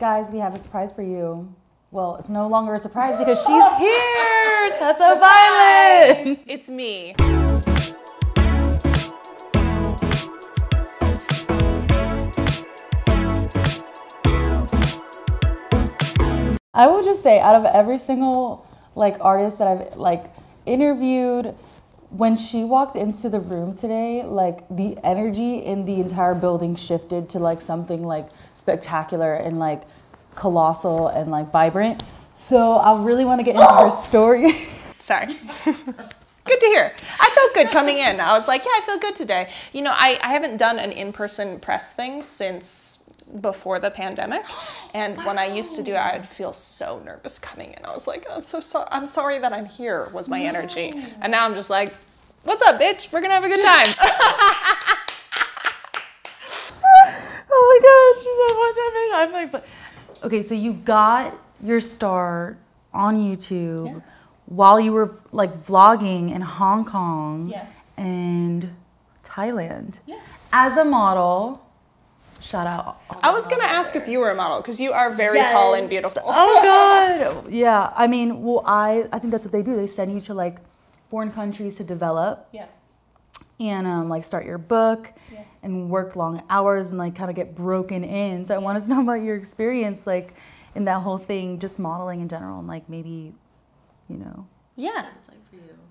Guys, we have a surprise for you. Well, it's no longer a surprise because she's here, Tessa Violet. It's me. I will just say, out of every single like artist that I've like interviewed, when she walked into the room today, like the energy in the entire building shifted to like something like spectacular and like colossal and like vibrant. So I really want to get into her oh. story. Sorry. good to hear. I felt good coming in. I was like, yeah, I feel good today. You know, I, I haven't done an in person press thing since before the pandemic. And when I used to do it, I'd feel so nervous coming in. I was like, I'm so sorry. I'm sorry that I'm here was my energy. And now I'm just like, what's up, bitch? We're gonna have a good time. oh my gosh, she's like, what's happening? I'm like, but okay, so you got your start on YouTube Yeah. while you were like vlogging in Hong Kong Yes. and Thailand. Yeah. As a model, shout out. I was gonna ask if you were a model because you are very tall and beautiful. Oh god. Yeah, I mean, well, I I think that's what they do. They send you to like foreign countries to develop Yeah. And um, like start your book Yeah. and work long hours and like kind of get broken in. So I wanted to know about your experience, like in that whole thing, just modeling in general, and like maybe, you know. Yeah. Like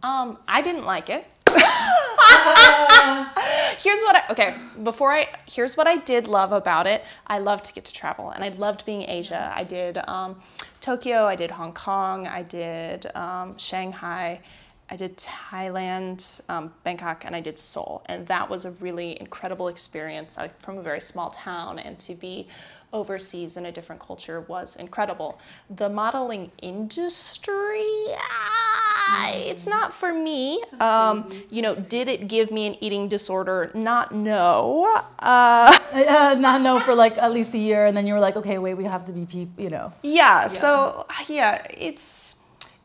Um, I didn't like it. here's what I okay before I here's what I did love about it. I loved to get to travel, and I loved being Asia. I did um, Tokyo, I did Hong Kong, I did um, Shanghai, I did Thailand, um, Bangkok, and I did Seoul, and that was a really incredible experience. I'm from a very small town, and to be overseas in a different culture was incredible. The modeling industry, ah, it's not for me. Um, you know, did it give me an eating disorder? Not no. Uh, Uh, not no for like at least a year, and then you were like, okay, wait, we have to be people, you know. yeah, So yeah, it's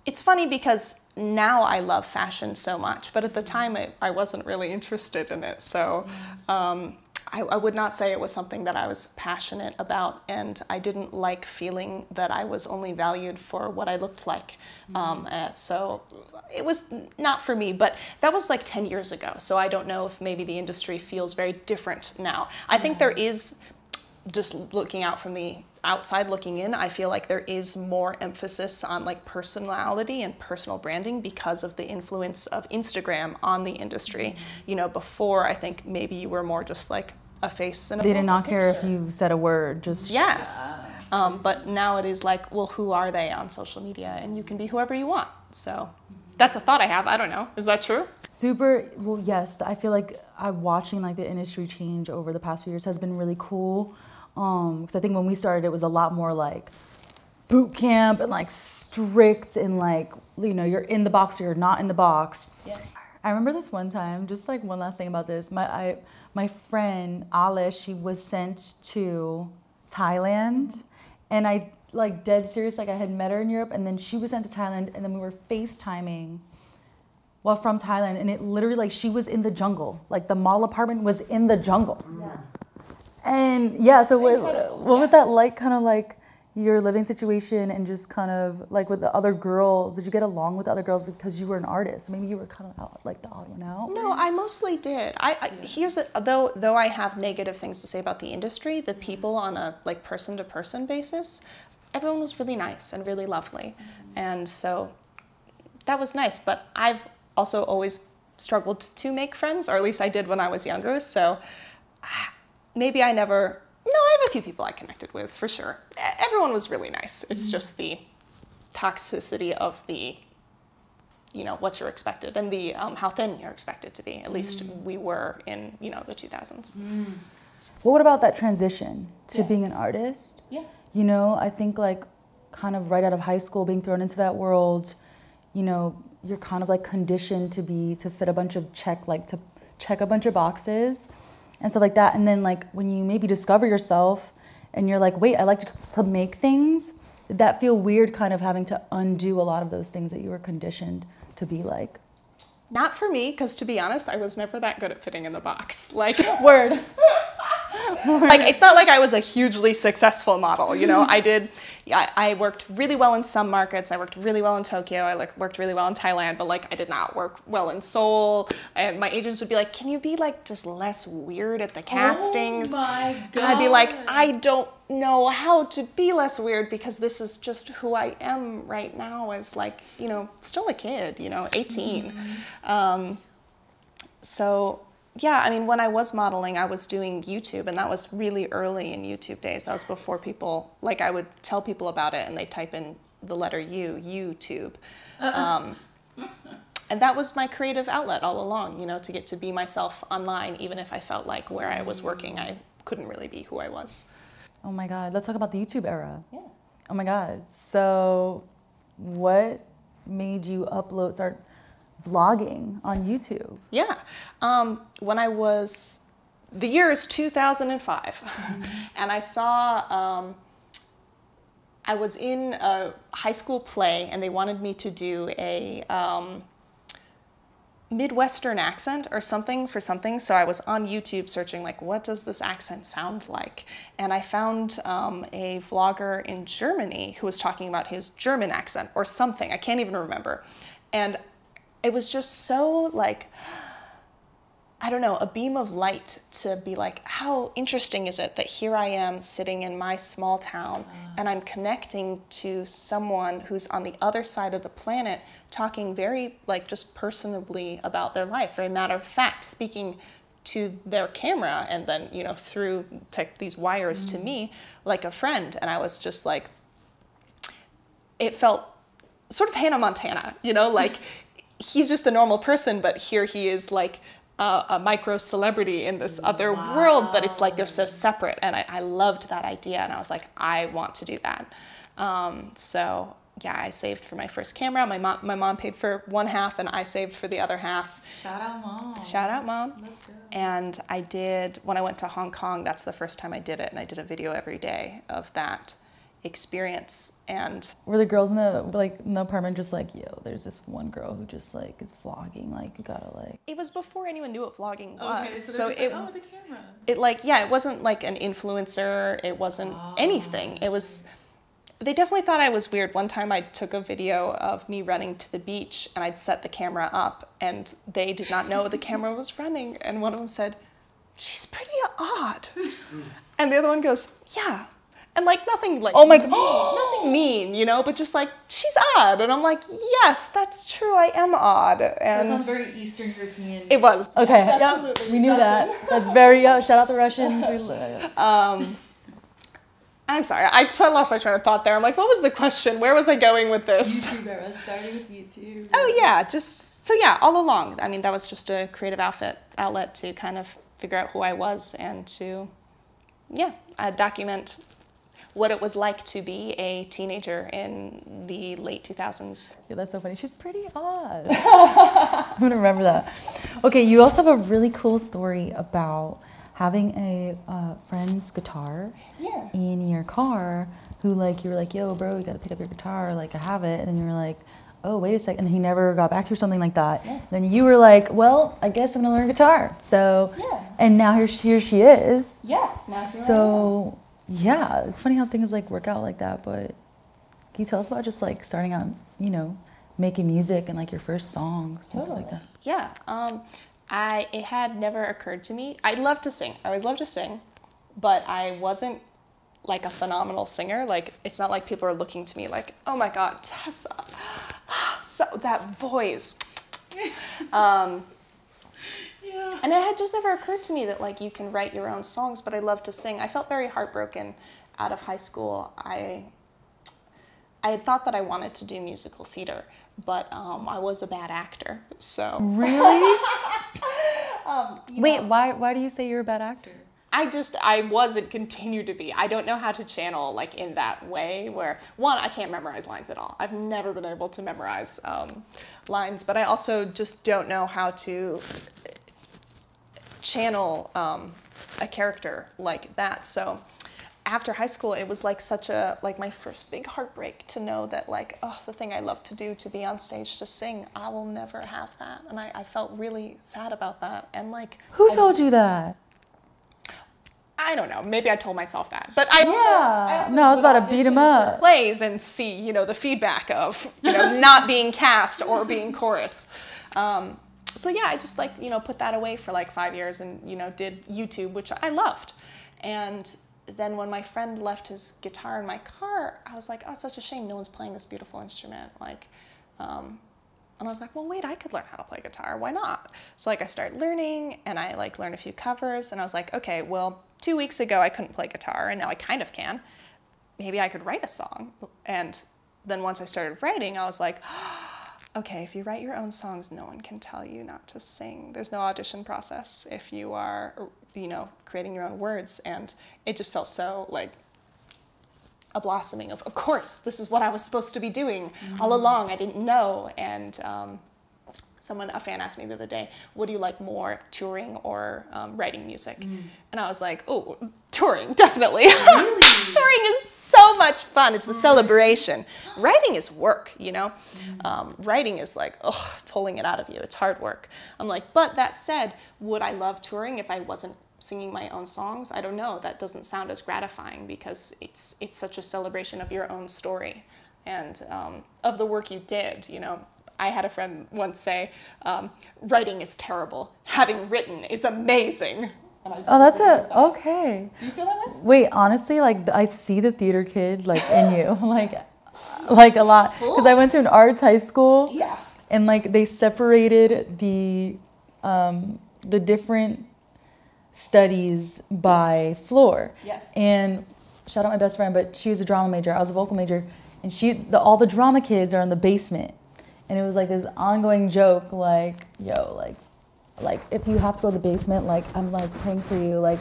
it's funny because now I love fashion so much, but at the time I, I wasn't really interested in it. So. Um, I, I would not say it was something that I was passionate about, and I didn't like feeling that I was only valued for what I looked like. Um, uh, so it was not for me, but that was like 10 years ago. So I don't know if maybe the industry feels very different now. I think there is just looking out from the outside looking in i feel like there is more emphasis on like personality and personal branding because of the influence of instagram on the industry. Mm-hmm. You know before i think maybe you were more just like a face and a They did not care if you said a word, just yes. Um, but now it is like well who are they on social media? And you can be whoever you want. So mm-hmm. that's a thought i have. I don't know. Is that true? Super well yes. I feel like i'm watching like the industry change over the past few years has been really cool um because i think when we started it was a lot more like boot camp and like strict and like you know you're in the box or you're not in the box Yeah. i remember this one time just like one last thing about this my i my friend alice she was sent to thailand and i like dead serious like i had met her in europe and then she was sent to thailand and then we were facetiming while from Thailand and it literally like she was in the jungle. Like the mall apartment was in the jungle. And yeah, so what, what was that like kind of like your living situation and just kind of like with the other girls? Did you get along with the other girls because you were an artist? Maybe you were kind of out, like the odd one out. No, I mostly did. I, I here's a, though though I have negative things to say about the industry, the mm-hmm. people on a like person to person basis, everyone was really nice and really lovely, mm-hmm. and so that was nice. But I've also always struggled to make friends, or at least I did when I was younger. So maybe I never. No, I have a few people I connected with for sure. Everyone was really nice. It's mm-hmm. just the toxicity of the you know what you're expected and the um, how thin you're expected to be at least mm. we were in you know the 2000s mm. Well, what about that transition to Yeah. being an artist? yeah You know, I think like kind of right out of high school, being thrown into that world, you know, you're kind of like conditioned to be to fit a bunch of check like to check a bunch of boxes and stuff like that. And then like when you maybe discover yourself and you're like, wait, I like to, to make things. Did that feel weird kind of having to undo a lot of those things that you were conditioned to be like? not for me because to be honest i was never that good at fitting in the box like Word. like it's not like I was a hugely successful model. You know, I did. I, I worked really well in some markets. I worked really well in Tokyo. I like worked really well in Thailand, but like I did not work well in Seoul. And my agents would be like, "Can you be like just less weird at the castings?" Oh my And I'd be like, "I don't know how to be less weird because this is just who I am right now as like you know still a kid. You know, 18." Um, so yeah i mean when i was modeling i was doing youtube and that was really early in youtube days that was before people like i would tell people about it and they type in the letter u youtube um, and that was my creative outlet all along you know to get to be myself online even if i felt like where i was working i couldn't really be who i was Oh my God. Let's talk about the YouTube era. yeah Oh my God. So, what made you upload, start vlogging on YouTube? Yeah. Um, when I was, the year is 2005, and I saw, um, I was in a high school play, and they wanted me to do a um, Midwestern accent or something for something. So I was on YouTube searching, like, what does this accent sound like? And I found um, a vlogger in Germany who was talking about his German accent or something. I can't even remember. And it was just so like, I don't know, a beam of light to be like, how interesting is it that here I am sitting in my small town and I'm connecting to someone who's on the other side of the planet talking very, like, just personably about their life, very matter of fact, speaking to their camera and then, you know, through these wires to me like a friend. And I was just like, it felt sort of Hannah Montana, you know, like he's just a normal person, but here he is like a, a micro celebrity in this other world, but it's like they're so separate. And I, I loved that idea, and I was like, I want to do that. Um, so yeah, I saved for my first camera. My mom, my mom paid for one half, and I saved for the other half. Shout out, mom. Shout out, mom. And I did, when I went to Hong Kong, that's the first time I did it. And I did a video every day of that experience. And Were the girls in the like in the apartment just like, yo, there's this one girl who just like is vlogging, like you gotta like it was before anyone knew what vlogging was. so, it, oh, the camera. it like, yeah, it wasn't like an influencer. It wasn't oh. anything. It was, they definitely thought I was weird. One time I took a video of me running to the beach and I'd set the camera up and they did not know the camera was running. And one of them said, she's pretty odd. and the other one goes, yeah. And like nothing like Oh my god nothing mean, you know, but just like she's odd, and I'm like, yes, that's true. I am odd, and very Eastern European. it was Okay, Yes, yeah, absolutely. we knew that. That's very yeah. Shout out the Russians. Um, I'm sorry, I t- lost my train of thought there. I'm like, what was the question? Where was I going with this? YouTube era, starting with YouTube. Oh yeah, just so yeah, all along. I mean, that was just a creative outfit outlet to kind of figure out who I was and to, yeah, uh, document what it was like to be a teenager in the late 2000s. Yeah, that's so funny. She's pretty odd. I'm gonna remember that. Okay, you also have a really cool story about having a uh, friend's guitar Yeah. in your car who like you were like, yo, bro, you gotta pick up your guitar, like I have it, and then you were like, oh, wait a second, and he never got back to you or something like that. Yeah. Then you were like, well, I guess I'm gonna learn guitar. So, Yeah. and now here, she- here she is. Yes. So yeah, it's funny how things like work out like that. But can you tell us about just like starting out, you know, making music and like your first songs stuff like that? Yeah. Um, I it had never occurred to me. I love to sing. I always love to sing, but I wasn't like a phenomenal singer. Like it's not like people are looking to me like, oh my god, Tessa, so that voice. um, Yeah. and it had just never occurred to me that like you can write your own songs. But I love to sing. I felt very heartbroken out of high school. I I had thought that I wanted to do musical theater, but um, I was a bad actor. So Really? um, Wait, know, why why do you say you're a bad actor? I just I was and continue to be. I don't know how to channel like in that way where one I can't memorize lines at all. I've never been able to memorize um, lines, but I also just don't know how to channel um, a character like that. So after high school, it was like such a like my first big heartbreak to know that like oh the thing I love to do to be on stage to sing I will never have that, and I, I felt really sad about that and like Who I told you that? I don't know. Maybe I told myself that, but I Yeah. No, I was about to beat him up. plays and see you know the feedback of you know not being cast or being chorus. Um, so yeah, I just like you know put that away for like five years and you know did YouTube, which I loved, and then when my friend left his guitar in my car, I was like, oh, such a shame no one's playing this beautiful instrument. Like, um, and I was like, well, wait, I could learn how to play guitar. Why not? So like I started learning and I like learned a few covers and I was like, okay, well, two weeks ago I couldn't play guitar and now I kind of can. Maybe I could write a song. And then once I started writing, I was like, okay, if you write your own songs, no one can tell you not to sing. There's no audition process if you are, you know, creating your own words. And it just felt so like a blossoming of, of course, this is what I was supposed to be doing all along. I didn't know. And um, someone, a fan asked me the other day, what do you like more, touring or um, writing music? And I was like, oh, touring, definitely. touring is so much fun. It's the celebration. Writing is work, you know? Um, writing is like, oh, pulling it out of you. It's hard work. I'm like, but that said, would I love touring if I wasn't singing my own songs? I don't know. That doesn't sound as gratifying because it's, it's such a celebration of your own story and um, of the work you did, you know? I had a friend once say, um, writing is terrible. Having written is amazing. Oh, that's a okay. Do you feel that way? Wait, honestly, like I see the theater kid like in you, like, like a lot. Because I went to an arts high school, Yeah. and like they separated the, um, the different studies by floor. Yeah. And shout out my best friend, but she was a drama major. I was a vocal major, and she, the, all the drama kids are in the basement, and it was like this ongoing joke, like, yo, like like if you have to go to the basement like i'm like praying for you like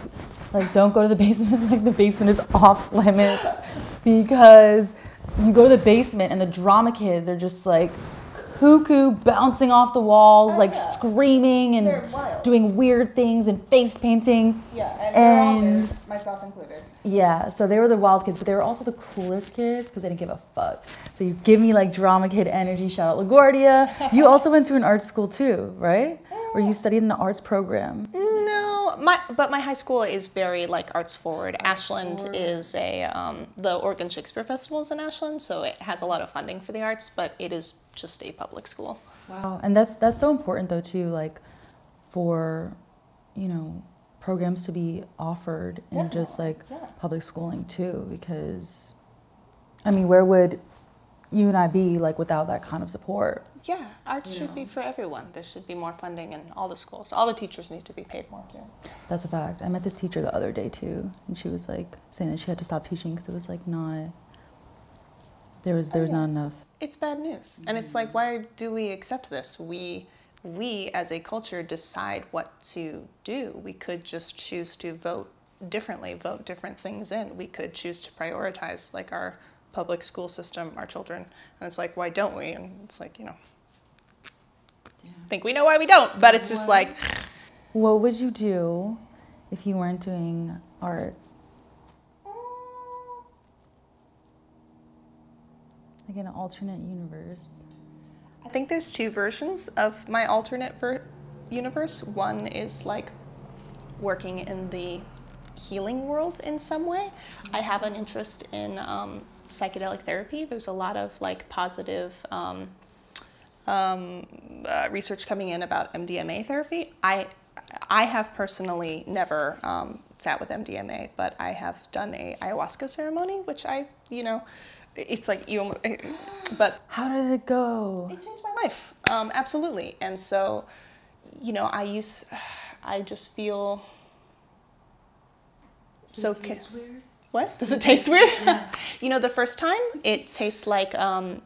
like don't go to the basement like the basement is off limits. Because you go to the basement and the drama kids are just like cuckoo bouncing off the walls like yeah. screaming and doing weird things and face painting. Yeah, and, And- nerds, myself included. yeah so they were the wild kids but they were also the coolest kids because they didn't give a fuck. So you give me like drama kid energy shout out laguardia. You also went to an art school too right or you studied in the arts program No, my but my high school is very like arts forward. Ashland is a um, the Oregon Shakespeare Festival is in Ashland, so it has a lot of funding for the arts, but it is just a public school. Wow, and that's that's so important though too, like for you know programs to be offered in just like yeah. public schooling too, because I mean, where would you and I be like without that kind of support? Yeah, arts should be for everyone. There should be more funding in all the schools. All the teachers need to be paid more too. That's a fact. I met this teacher the other day too, and she was like saying that she had to stop teaching because it was like not there was there was oh, yeah. not enough. It's bad news, and it's like, why do we accept this? We we as a culture decide what to do. We could just choose to vote differently, vote different things in. We could choose to prioritize like our public school system, our children, and it's like, why don't we? And it's like, you know, I think we know why we don't, but it's just like, What would you do if you weren't doing art? Like in an alternate universe. I think there's two versions of my alternate ver- universe. One is like working in the healing world in some way. I have an interest in um, psychedelic therapy. There's a lot of like positive um, um, uh, research coming in about MDMA therapy. I I have personally never um, sat with MDMA, but I have done a ayahuasca ceremony, which I you know, it's like you, almo- but How did it go? it changed my life um, absolutely and so you know i use i just feel so ca- what? Does it taste weird? You know the first time it tastes like um,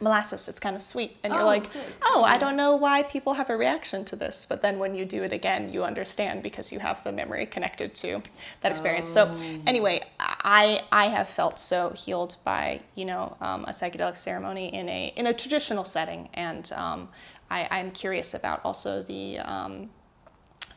molasses. It's kind of sweet. And you're Oh, like sick. oh i don't know why people have a reaction to this. But then when you do it again you understand because you have the memory connected to that experience. So anyway i i have felt so healed by you know um, a psychedelic ceremony in a in a traditional setting. And um, I, i'm curious about also the um,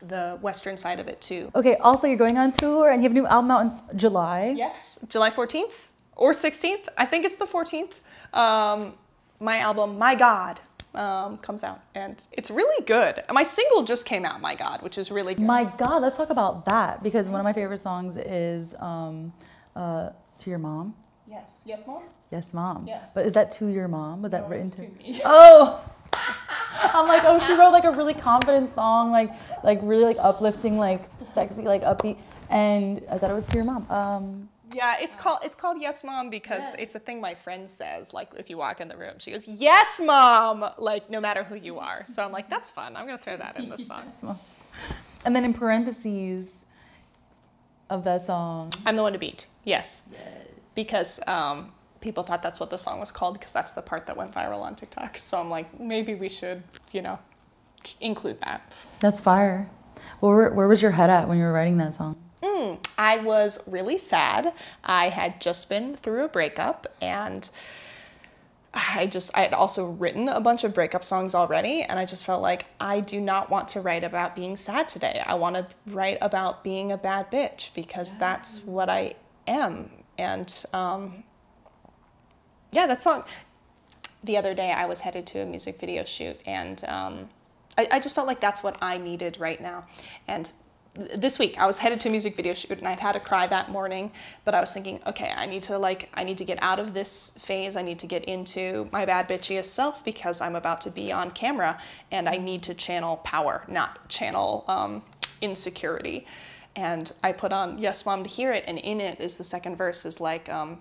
the western side of it too Okay, also you're going on tour and you have a new album out in July. Yes, July 14th or 16th. I think it's the 14th. Um, my album, My God, um, comes out, and it's really good. My single just came out, my God, which is really good. My God, let's talk about that because one of my favorite songs is um, uh, "To Your Mom." yes, yes, mom. Yes, mom. Yes. But is that to your mom? Was that No, written to? to me. Oh. I'm like, oh, she wrote like a really confident song, like, like really like uplifting, like sexy, like upbeat, and I thought it was to your mom. Um, Yeah, it's called it's called Yes Mom because Yes. it's a thing my friend says. Like if you walk in the room, she goes, Yes Mom, like no matter who you are. So I'm like, that's fun. I'm gonna throw that in the song. and then in parentheses of that song, I'm the one to beat. Yes. Because um, people thought that's what the song was called because that's the part that went viral on TikTok. So I'm like, maybe we should, you know, include that. that's fire. Where, where was your head at when you were writing that song? Mm, I was really sad. I had just been through a breakup and I just I had also written a bunch of breakup songs already and I just felt like I do not want to write about being sad today. I want to write about being a bad bitch because that's what I am. And um, yeah, that song the other day I was headed to a music video shoot and um, I, I just felt like that's what I needed right now. And th- this week I was headed to a music video shoot and I'd had a cry that morning, but I was thinking, okay, I need to like I need to get out of this phase. I need to get into my bad bitchiest self because I'm about to be on camera and I need to channel power, not channel um, insecurity. And I put on Yes Mom to hear it, and in it is the second verse is like, um,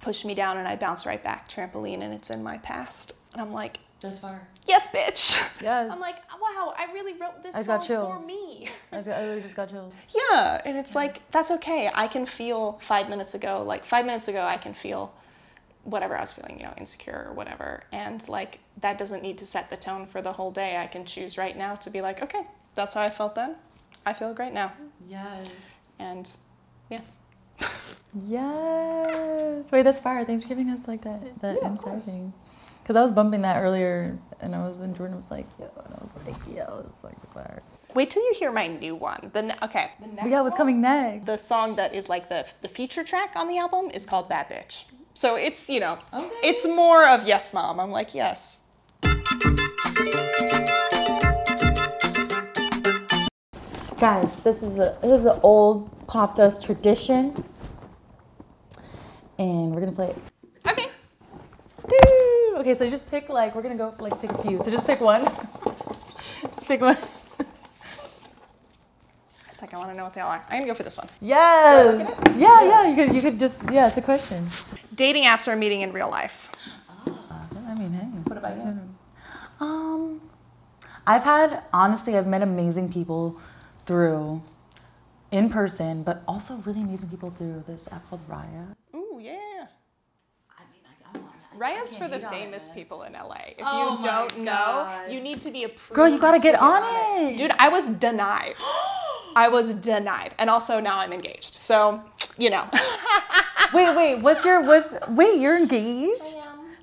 push me down and I bounce right back, trampoline, and it's in my past. And I'm like, That's fire. yes, bitch. Yes. I'm like, wow, I really wrote this I song got for me. I, ju- I really just got chills. Yeah, and it's like that's okay. I can feel five minutes ago, like five minutes ago, I can feel whatever I was feeling, you know, insecure or whatever, and like that doesn't need to set the tone for the whole day. I can choose right now to be like, okay, that's how I felt then. I feel great now, Yes. and yeah. Yes. Wait, that's fire. Thanks for giving us like that that Yeah, insight thing. Cause I was bumping that earlier, and I was and Jordan was like, yo, and I was like, yo, it's like fire. Wait till you hear my new one. The ne- okay. The next yeah, what's coming next? the song that is like the the feature track on the album is called Bad Bitch. So it's you know, Okay. it's more of Yes Mom. I'm like yes. Guys, this is a this is an old Popdust tradition, and we're gonna play it. Okay. Doo! Okay, so just pick like we're gonna go like pick a few. So just pick one. just pick one. It's like I want to know what they all are. I'm gonna go for this one. Yes. Yeah, yeah. You could you could just yeah. It's a question. Dating apps are meeting in real life. I mean, hey. What about you? Um, I've had honestly, I've met amazing people through in person, but also really amazing people through this app called Raya. Ooh yeah. I mean, I, I'm on Raya's for the famous people in LA. If Oh you don't know, you need to be approved. Girl, you gotta get to on it. Dude, I was denied. I was denied. And also now I'm engaged. So, you know. Wait, wait. What's your what's? Wait, you're engaged?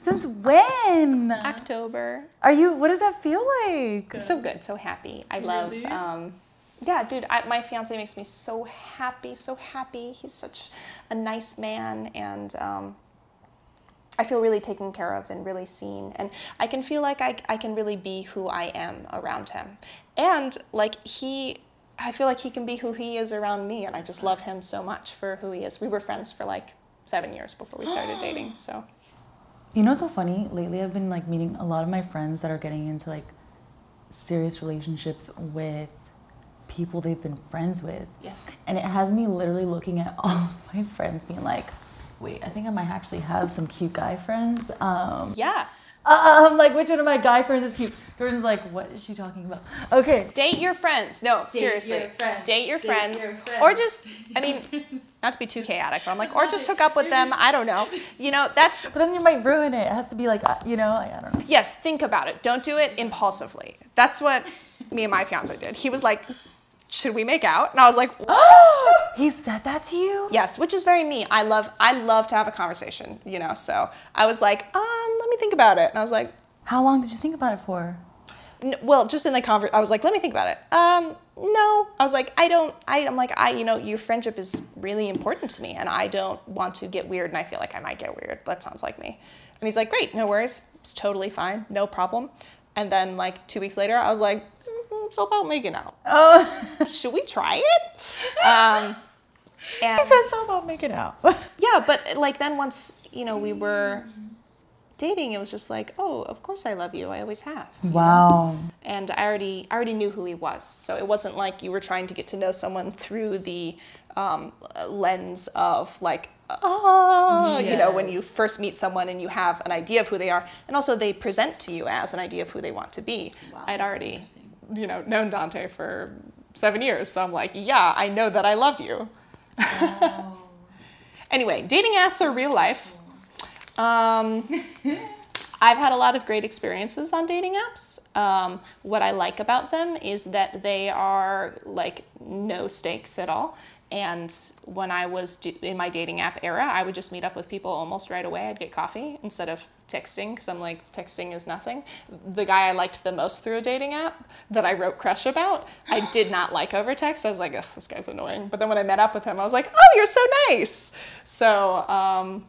Since when? October. Are you? What does that feel like? So good, so happy. I love um yeah, dude, I, my fiance makes me so happy, so happy. He's such a nice man and um I feel really taken care of and really seen. And I can feel like I, I can really be who I am around him. And like he, I feel like he can be who he is around me. And I just love him so much for who he is. We were friends for like seven years before we started dating. So You know what's so funny? Lately, I've been like meeting a lot of my friends that are getting into like serious relationships with people they've been friends with. Yeah. And it has me literally looking at all my friends being like, wait, I think I might actually have some cute guy friends. Um, yeah, uh, I'm like, which one of my guy friends is cute? Jordan's like, what is she talking about? Okay. date your friends. No, seriously. your friends. Date your Date friends. your friends. Or just, I mean, not to be too chaotic, but I'm like, or just hook up with them. I don't know. You know, that's, But then you might ruin it. It has to be like, uh, you know, I, I don't know. yes, think about it. Don't do it impulsively. That's what me and my fiance did. He was like, should we make out? And I was like, he said that to you? yes, which is very me. I love, I love to have a conversation, you know, so I was like, um, let me think about it. And I was like, How long did you think about it for? N- well, just in the conver- I was like, let me think about it. Um, no, I was like, I don't. I, I'm like, I, you know, your friendship is really important to me, and I don't want to get weird, and I feel like I might get weird. That sounds like me. And he's like, great, no worries, it's totally fine, no problem. And then like two weeks later, I was like, so about making out. Oh, Should we try it? Um, and he said something about making out. yeah, but like then once you know we were dating, it was just like, oh, of course I love you. I always have. wow. And I already I already knew who he was, so it wasn't like you were trying to get to know someone through the um, lens of like. Oh, you know, when you first meet someone and you have an idea of who they are, and also they present to you as an idea of who they want to be. Wow, I'd already, you know, known Dante for seven years, so I'm like, yeah, I know that I love you. Anyway, dating apps are real life. Um, I've had a lot of great experiences on dating apps. Um, what I like about them is that they are like no stakes at all. And when I was do- in my dating app era, I would just meet up with people almost right away. I'd get coffee instead of texting because I'm like, texting is nothing. The guy I liked the most through a dating app that I wrote Crush about, I did not like over text. I was like, ugh, this guy's annoying. But then when I met up with him, I was like, oh, you're so nice. So, um,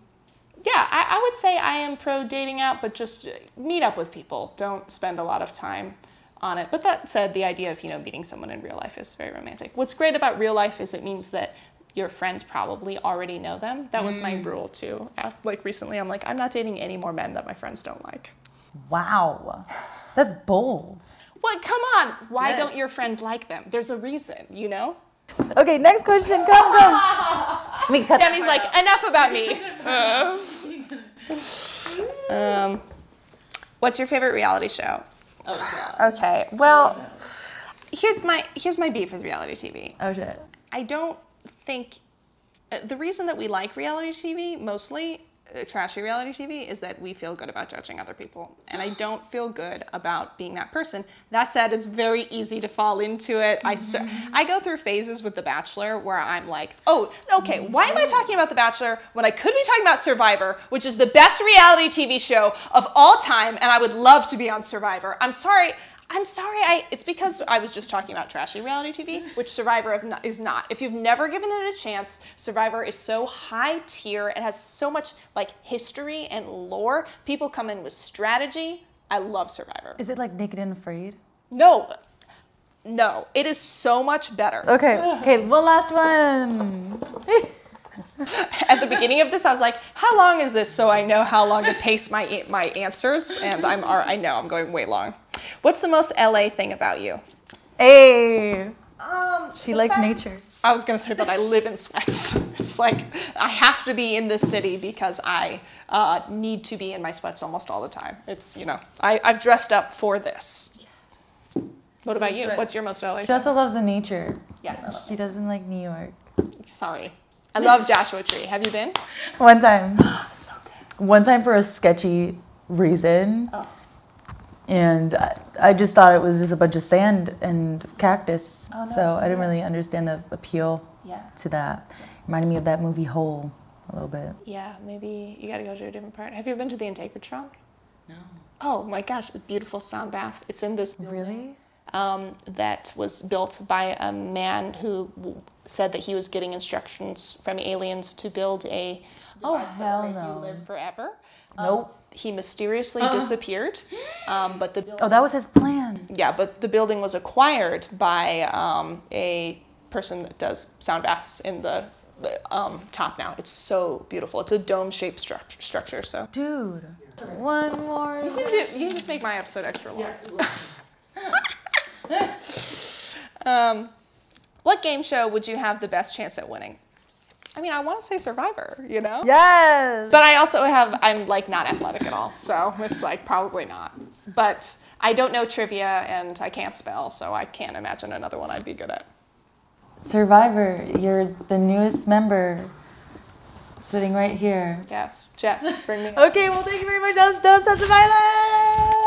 yeah, I, I would say I am pro dating app, but just meet up with people. Don't spend a lot of time on it. But that said, the idea of you know meeting someone in real life is very romantic. What's great about real life is it means that your friends probably already know them. That was my rule too. Uh, Like recently, I'm like, I'm not dating any more men that my friends don't like. Wow. That's bold. What? Come on! Why don't your friends like them? There's a reason, you know. Okay, next question. Come, come. We cut Demi's like, enough about me. um, what's your favorite reality show? Oh. Okay, well, here's my here's my beef with reality TV. Oh, shit. I don't think uh, the reason that we like reality TV mostly uh, trashy reality TV is that we feel good about judging other people, and I don't feel good about being that person. That said, it's very easy to fall into it. I so, I go through phases with The Bachelor where I'm like, oh, okay, why am I talking about The Bachelor when I could be talking about Survivor, which is the best reality TV show of all time, and I would love to be on Survivor. I'm sorry. I'm sorry, I, it's because I was just talking about trashy reality TV, which Survivor of is not. If you've never given it a chance, Survivor is so high tier. It has so much like history and lore. People come in with strategy. I love Survivor. Is it like Naked and Afraid? No, no, it is so much better. Okay, okay, one last one. At the beginning of this, I was like, "How long is this?" So I know how long to pace my my answers, and I'm I know I'm going way long. What's the most LA thing about you? Hey, Um, she likes nature. I was gonna say that I live in sweats. It's like I have to be in this city because I uh, need to be in my sweats almost all the time. It's you know I, I've dressed up for this. What about you? What's your most LA? She also loves the nature. Yes, I She doesn't like New York. Sorry, I love Joshua Tree. Have you been? One time. It's so good. One time for a sketchy reason. Oh. And I, I just thought it was just a bunch of sand and cactus. Oh, no, so I didn't really understand the appeal Yeah. to that. Reminded me of that movie Hole a little bit. Yeah, maybe you got to go to a different part. Have you been to the Integratron? No. Oh my gosh, a beautiful sound bath. It's in this building. Really? um, that was built by a man who said that he was getting instructions from aliens to build a Oh, device that hell would make no. you live forever. Nope. He mysteriously disappeared, um, but the Oh, that was his plan. yeah, but the building was acquired by um, a person that does sound baths in the, the um, top now. It's so beautiful. It's a dome-shaped struct- structure. So Dude. One more. you can do. You can just make my episode extra long. um, what game show would you have the best chance at winning? I mean, I want to say Survivor, you know? Yes. But I also have, I'm like not athletic at all, so it's like probably not. But I don't know trivia and I can't spell, so I can't imagine another one I'd be good at. Survivor, you're the newest member. Sitting right here. Yes, Jeff, bring me. Okay, well, thank you very much. That was, that was Sons of Island.